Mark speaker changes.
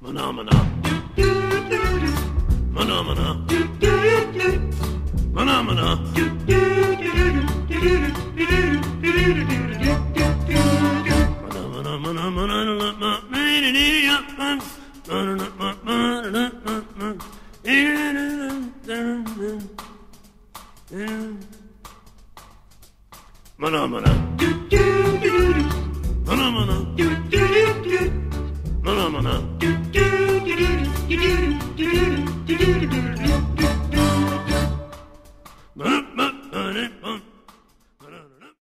Speaker 1: Mına mına. Mına mına. Mına mına. Mana mana. No, no, no.